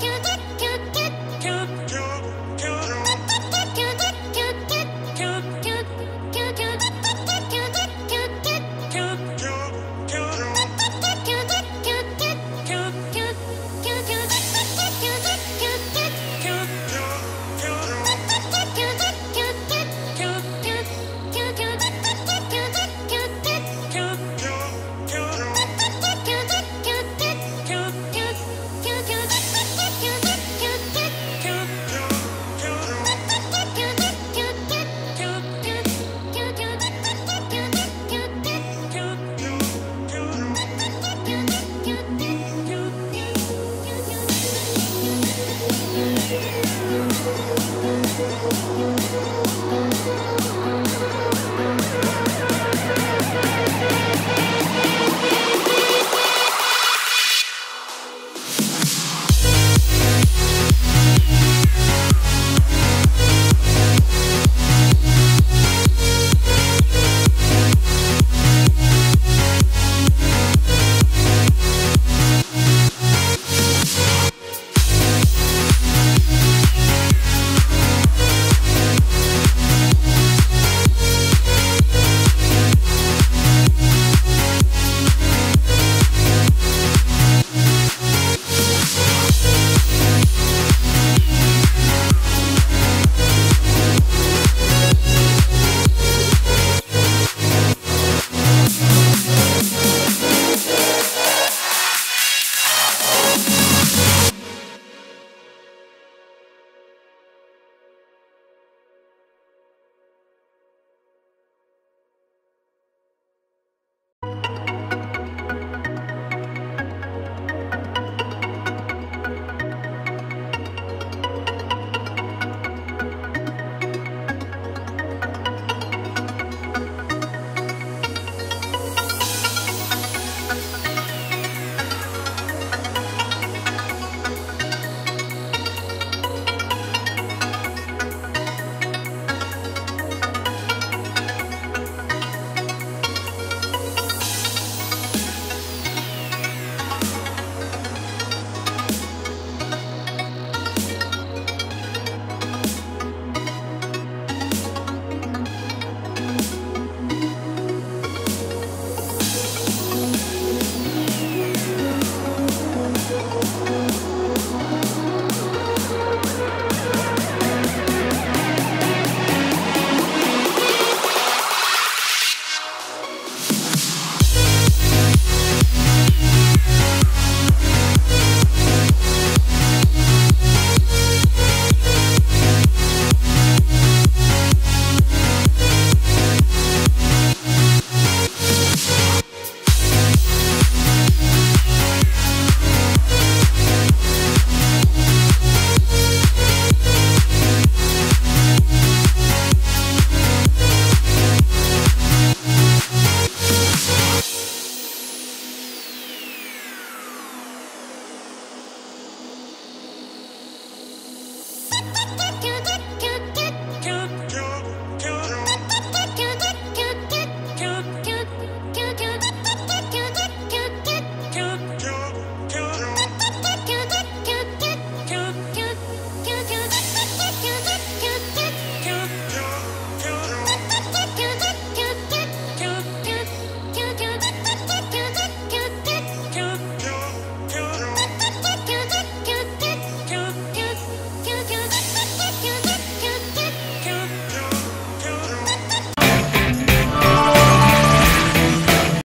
do, do, do. can't get, can't